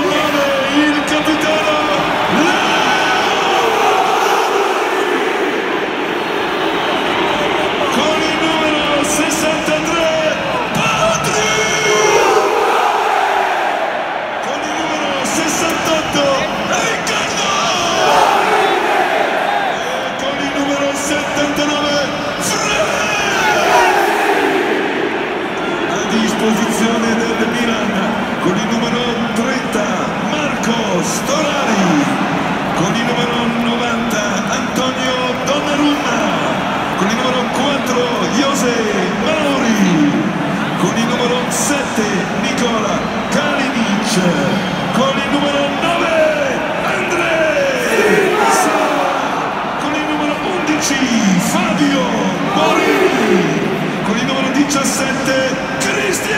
9 4 Jose Mauri, con il numero 7 Nicola Kalinic, con il numero 9 Andre con il numero 11 Fabio Morini, con il numero 17 Cristian